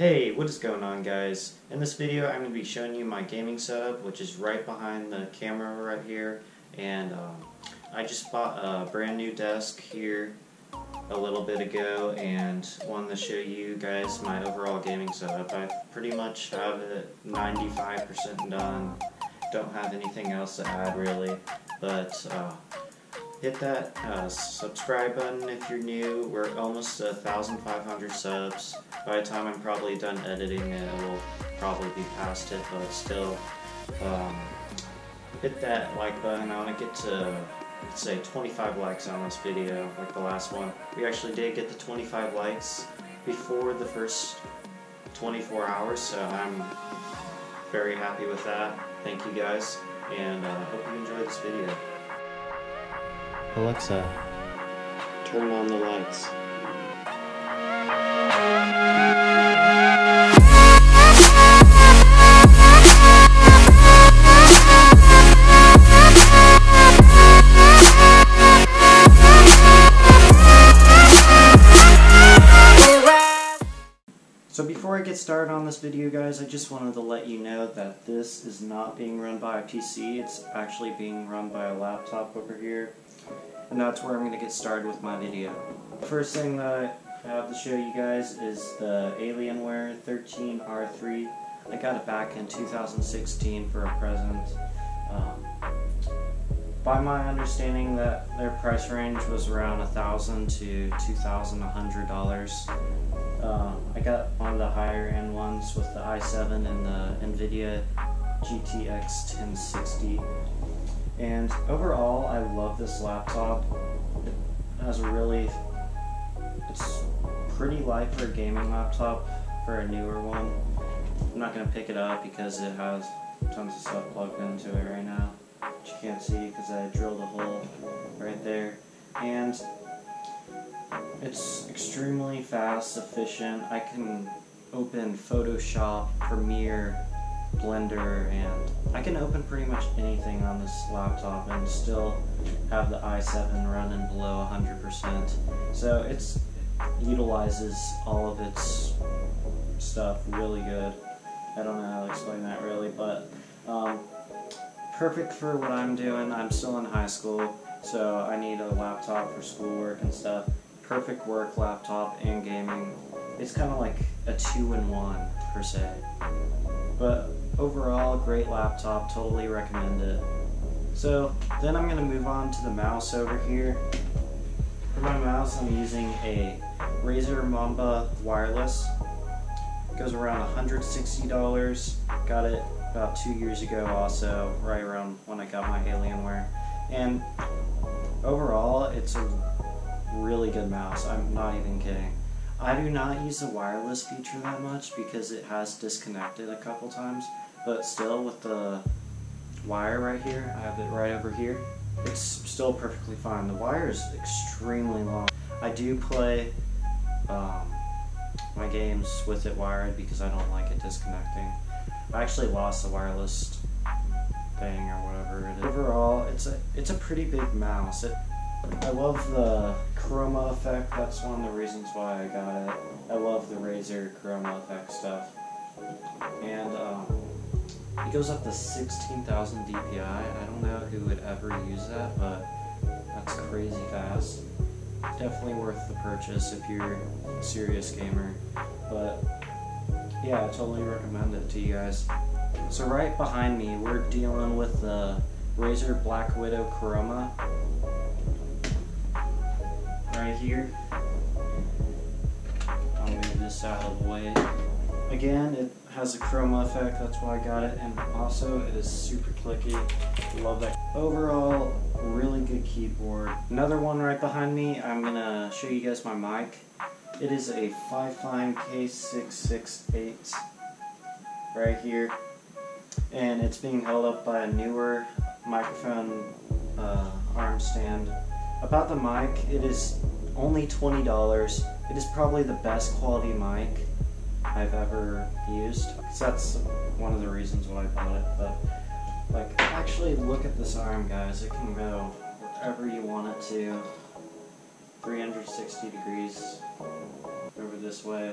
Hey, what is going on guys? In this video I'm going to be showing you my gaming setup which is right behind the camera right here and um, I just bought a brand new desk here a little bit ago and wanted to show you guys my overall gaming setup. I pretty much have it 95% done, don't have anything else to add really, but uh, hit that uh, subscribe button if you're new. We're almost 1,500 subs. By the time I'm probably done editing it, will probably be past it, but still, um, hit that like button. I want to get to, let's say, 25 likes on this video, like the last one. We actually did get the 25 likes before the first 24 hours, so I'm very happy with that. Thank you guys, and uh, hope you enjoy this video. Alexa, turn on the lights. So before I get started on this video guys, I just wanted to let you know that this is not being run by a PC, it's actually being run by a laptop over here and that's where I'm going to get started with my video. First thing that I have to show you guys is the Alienware 13R3. I got it back in 2016 for a present. Um, by my understanding that their price range was around 1,000 to $2,100. Uh, I got one of the higher end ones with the i7 and the NVIDIA GTX 1060 and overall, I love this laptop. It has a really, it's pretty light for a gaming laptop for a newer one. I'm not going to pick it up because it has tons of stuff plugged into it right now. Which you can't see because I drilled a hole right there. And it's extremely fast, efficient. I can open Photoshop, Premiere, Blender, and I can open pretty much anything on this laptop and still have the i7 running below 100%. So it's it utilizes all of its stuff really good. I don't know how to explain that really, but um, perfect for what I'm doing. I'm still in high school, so I need a laptop for schoolwork and stuff. Perfect work laptop and gaming. It's kind of like a two-in-one per se. But overall, great laptop, totally recommend it. So then I'm to move on to the mouse over here. For my mouse, I'm using a Razer Mamba Wireless. It goes around $160. Got it about two years ago also, right around when I got my Alienware. And overall, it's a really good mouse. I'm not even kidding. I do not use the wireless feature that much because it has disconnected a couple times, but still with the wire right here, I have it right over here, it's still perfectly fine. The wire is extremely long. I do play um, my games with it wired because I don't like it disconnecting. I actually lost the wireless thing or whatever it is. Overall, it's a, it's a pretty big mouse. It, I love the chroma effect. That's one of the reasons why I got it. I love the Razer chroma effect stuff. And um, it goes up to 16,000 DPI. I don't know who would ever use that, but that's crazy fast. Definitely worth the purchase if you're a serious gamer. But yeah, I totally recommend it to you guys. So right behind me, we're dealing with the Razer Black Widow Chroma here. I'll move this out of the way. Again, it has a chroma effect, that's why I got it, and also it is super clicky. Love that. Overall, really good keyboard. Another one right behind me, I'm gonna show you guys my mic. It is a Fifine K668 right here, and it's being held up by a newer microphone uh, arm stand about the mic, it is only $20. It is probably the best quality mic I've ever used. So that's one of the reasons why I bought it. But like, actually look at this arm, guys. It can go wherever you want it to. 360 degrees over this way.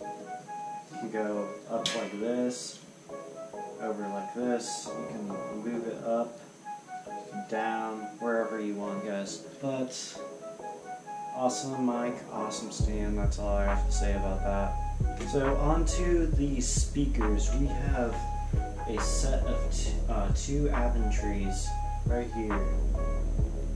You can go up like this, over like this. You can move it up, down, wherever you want, guys. But awesome mic, awesome stand. That's all I have to say about that. So onto the speakers. We have a set of uh, two Aventries right here.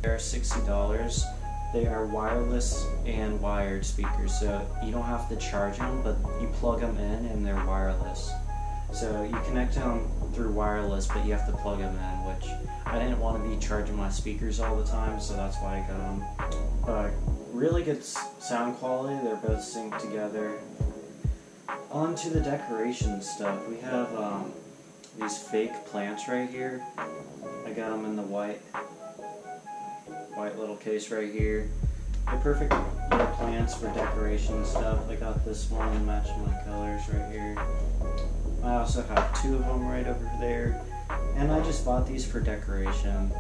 They're sixty dollars. They are wireless and wired speakers, so you don't have to charge them, but you plug them in and they're wireless. So you connect them through wireless, but you have to plug them in, which I didn't want to be charging my speakers all the time, so that's why I got them. Uh, really good sound quality. They're both synced together. On to the decoration stuff. We have um, these fake plants right here. I got them in the white, white little case right here. They're perfect little plants for decoration stuff. I got this one matching my colors right here. I also have two of them right over there. And I just bought these for decoration.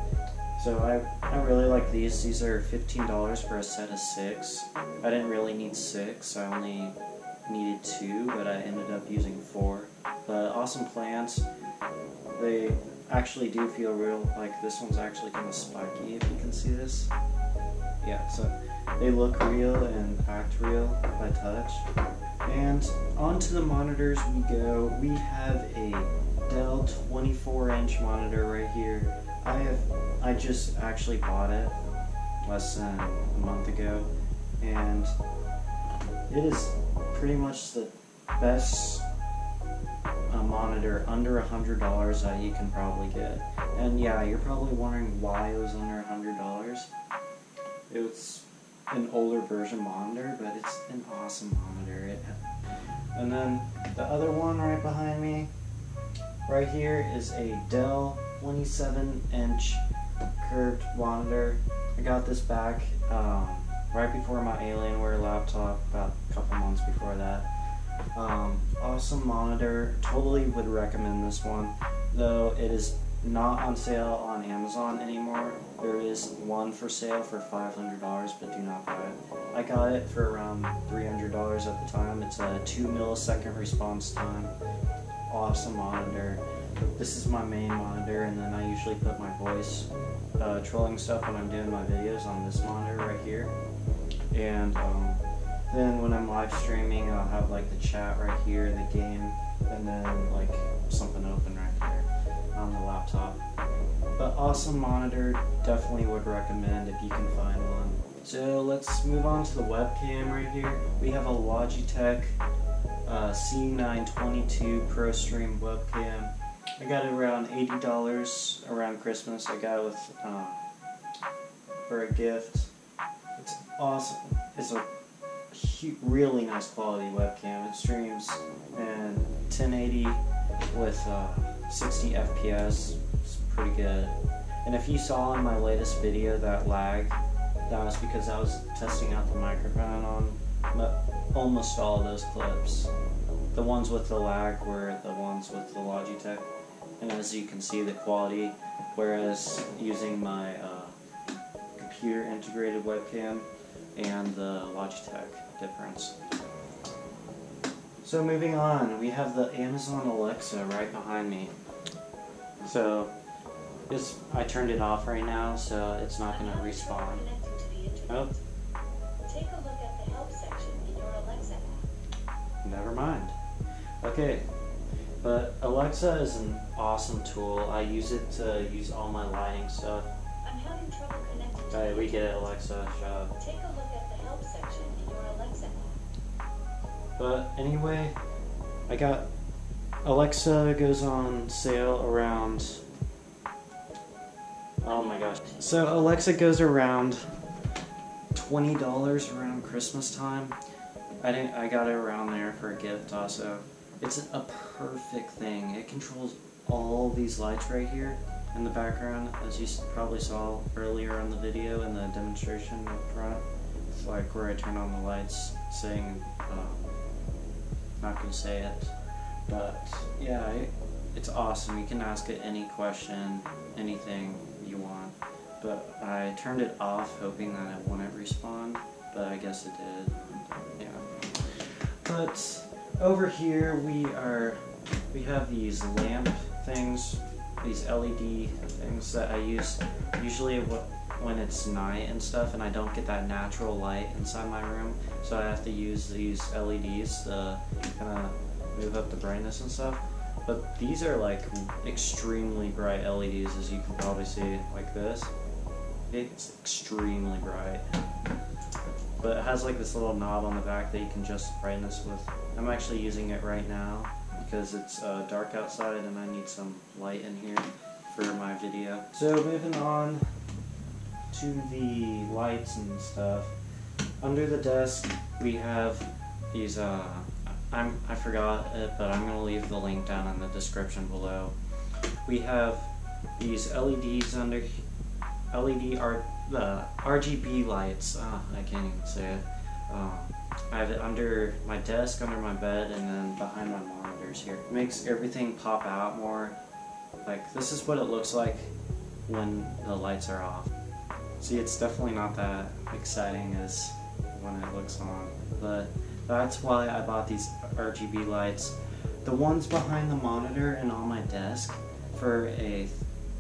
So I, I really like these. These are $15 for a set of six. I didn't really need six. I only needed two, but I ended up using four. But awesome plants. They actually do feel real. Like this one's actually kind of spiky, if you can see this. Yeah, so they look real and act real by touch. And onto the monitors we go. We have a Dell 24 inch monitor right here. I have I just actually bought it less than a month ago and it is pretty much the best uh, monitor under a hundred dollars that you can probably get. And yeah, you're probably wondering why it was under a hundred dollars. It's an older version monitor, but it's an awesome monitor. It, and then the other one right behind me, right here, is a Dell 27 inch curved monitor. I got this back um, right before my Alienware laptop, about a couple months before that. Um, awesome monitor, totally would recommend this one, though it is not on sale on Amazon anymore. There is one for sale for $500, but do not buy it. I got it for around $300 at the time. It's a 2 millisecond response time. Awesome monitor. This is my main monitor, and then I usually put my voice uh, trolling stuff when I'm doing my videos on this monitor right here. And um, then when I'm live streaming, I'll have like the chat right here, the game, and then like something open right there on the laptop. But awesome monitor, definitely would recommend if you can find one. So let's move on to the webcam right here. We have a Logitech uh, C922 ProStream webcam. I got it around $80 around Christmas. I got it with uh, for a gift. It's awesome. It's a really nice quality webcam. It streams in 1080 with uh, 60 FPS. It's pretty good. And if you saw in my latest video that lag, that was because I was testing out the microphone on almost all of those clips. The ones with the lag were the ones with the Logitech and as you can see the quality whereas using my uh, computer integrated webcam and the Logitech difference. So moving on, we have the Amazon Alexa right behind me. So this I turned it off right now, so it's not going to respawn. Oh. Never mind. Okay, but Alexa is an awesome tool. I use it to use all my lighting stuff. I'm having trouble connecting. Alright, we get it, Alexa. Shut up. Take a look at the help section in your Alexa app. But anyway, I got Alexa goes on sale around. Oh my gosh. So Alexa goes around twenty dollars around Christmas time. I didn't. I got it around there for a gift also. It's a perfect thing. It controls all these lights right here in the background, as you probably saw earlier in the video in the demonstration up front. It's like where I turn on the lights, saying, uh, not gonna say it, but yeah, it, it's awesome. You can ask it any question, anything you want. But I turned it off hoping that it wouldn't respond, but I guess it did. Yeah. But over here we are we have these lamp things, these LED things that I use usually when it's night and stuff and I don't get that natural light inside my room. So I have to use these LEDs to kind of move up the brightness and stuff. But these are like extremely bright LEDs as you can probably see like this. It's extremely bright but it has like this little knob on the back that you can adjust the brightness with. I'm actually using it right now because it's uh, dark outside and I need some light in here for my video. So moving on to the lights and stuff, under the desk we have these, uh, I'm, I forgot it, but I'm going to leave the link down in the description below. We have these LEDs under, LED R, the RGB lights, uh, I can't even say it. Um, I have it under my desk, under my bed, and then behind my monitors here. It makes everything pop out more. Like, this is what it looks like when the lights are off. See, it's definitely not that exciting as when it looks on, but that's why I bought these RGB lights. The ones behind the monitor and on my desk, for a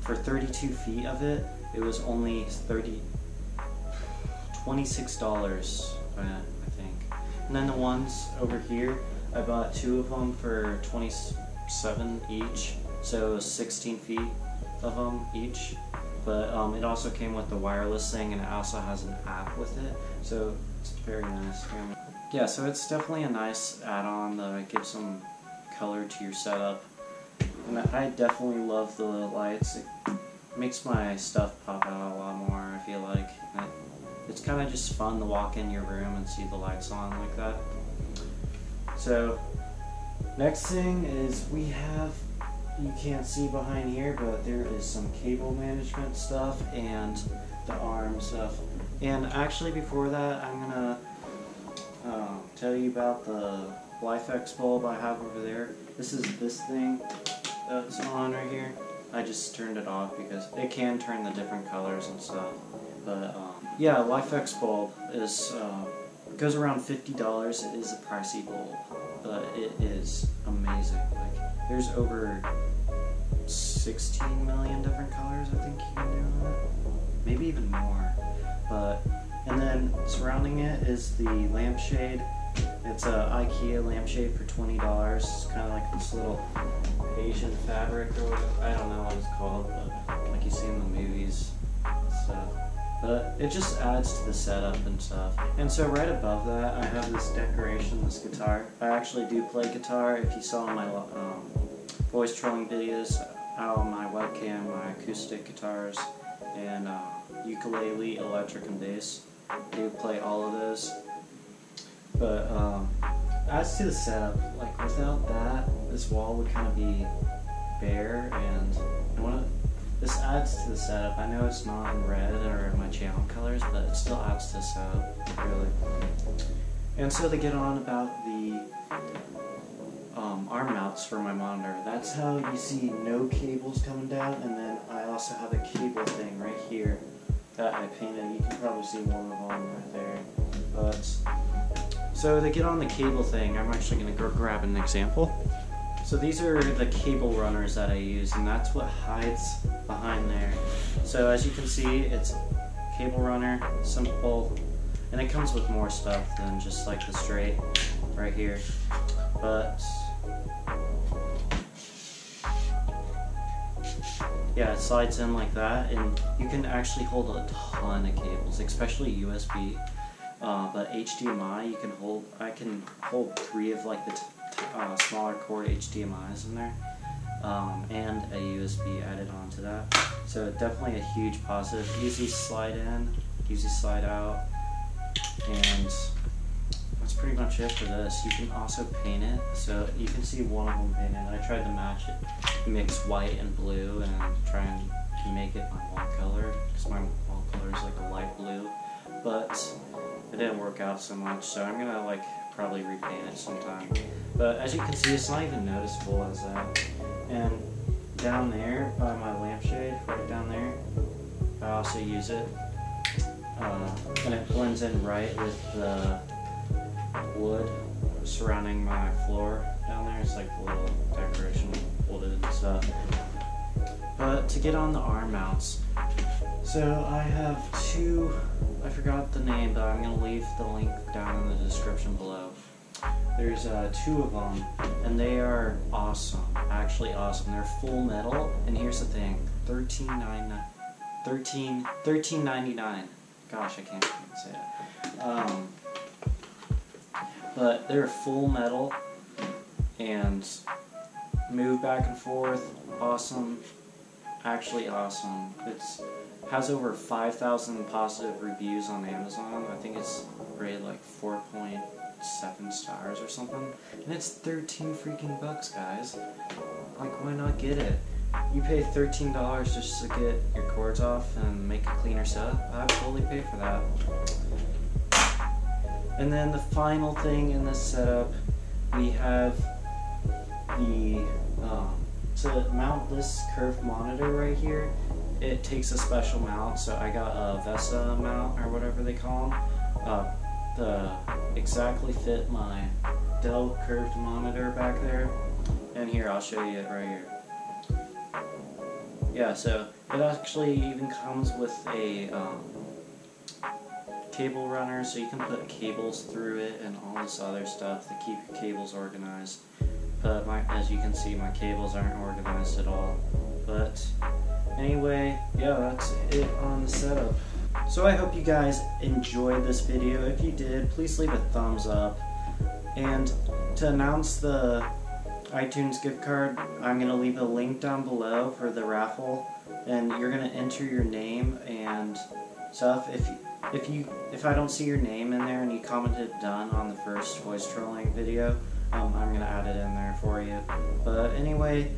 for 32 feet of it, it was only 30 $26, I think. And then the ones over here, I bought two of them for 27 each, so 16 feet of them each. But um, it also came with the wireless thing and it also has an app with it so it's very nice. Yeah so it's definitely a nice add-on that gives some color to your setup. And I definitely love the lights. it makes my stuff pop out a lot more I feel like it's kind of just fun to walk in your room and see the lights on like that so next thing is we have you can't see behind here, but there is some cable management stuff and the arm stuff. And actually before that, I'm gonna uh, tell you about the LIFX bulb I have over there. This is this thing that's on right here. I just turned it off because it can turn the different colors and stuff. But um, yeah, LIFX bulb is uh, goes around fifty dollars. It is a pricey bulb, but it is amazing. Like there's over 16 million different colors I think you can do on it. Maybe even more. But and then surrounding it is the lampshade. It's a IKEA lampshade for twenty dollars. It's kind of like this little Asian fabric or whatever. I don't know what it's called, but like you see in the movies stuff. But it just adds to the setup and stuff. And so right above that, I have this decoration, this guitar. I actually do play guitar. If you saw my um, voice trolling videos, out on my webcam, my acoustic guitars, and uh, ukulele, electric, and bass. I do play all of those. But um, as to the setup, like without that, this wall would kind of be bare, and. This adds to the setup. I know it's not in red or my channel colors, but it still adds to the setup, really. And so to get on about the um, arm mounts for my monitor. That's how you see no cables coming down, and then I also have a cable thing right here that I painted. You can probably see one of them right there. But so to get on the cable thing, I'm actually going to go grab an example. So these are the cable runners that I use, and that's what hides behind there. So as you can see, it's cable runner, simple, and it comes with more stuff than just like the straight right here. But yeah, it slides in like that, and you can actually hold a ton of cables, especially USB. Uh, but HDMI, you can hold. I can hold three of like the uh, smaller cord HDMI's in there, um, and a USB added onto that. So definitely a huge positive. Easy slide in, easy slide out, and that's pretty much it for this. You can also paint it. So you can see one of them painted. I tried to match it, mix white and blue and try and make it my wall color because my wall color is like a light blue. But it didn't work out so much. So I'm gonna like probably repaint it sometime. But as you can see, it's not even noticeable as that. And down there by my lampshade, right down there, I also use it. Uh, and it blends in right with the wood surrounding my floor down there. It's like a little decoration and stuff. But to get on the arm mounts, so I have two, I forgot the name, but I'm going to leave the link down in the description below. There's uh, two of them, and they are awesome, actually awesome. They're full metal, and here's the thing, $13.99. 13 $13.99. Gosh, I can't even say it. Um, but they're full metal and move back and forth. Awesome, actually awesome. It's has over 5,000 positive reviews on Amazon. I think it's rated like 4.7 stars or something. And it's 13 freaking bucks, guys. Like, why not get it? You pay $13 just to get your cords off and make a cleaner setup. I would totally pay for that. And then the final thing in this setup, we have the, to mount this curved monitor right here, it takes a special mount. So I got a VESA mount or whatever they call them. Uh, the exactly fit my Dell curved monitor back there. And here, I'll show you it right here. Yeah, so it actually even comes with a um, cable runner, so you can put cables through it and all this other stuff to keep your cables organized. But my, as you can see, my cables aren't organized at all. But anyway, yeah, that's it on the setup. So I hope you guys enjoyed this video. If you did, please leave a thumbs up. And to announce the iTunes gift card. I'm going to leave a link down below for the raffle, and you're going to enter your name and stuff. If if you if I don't see your name in there and you commented done on the first voice trolling video, um, I'm going to add it in there for you. But anyway,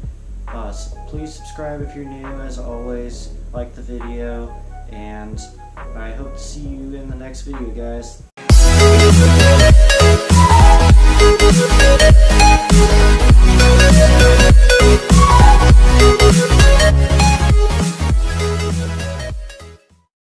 uh, please subscribe if you're new, as always. Like the video, and I hope to see you in the next video, guys. We'll be right back.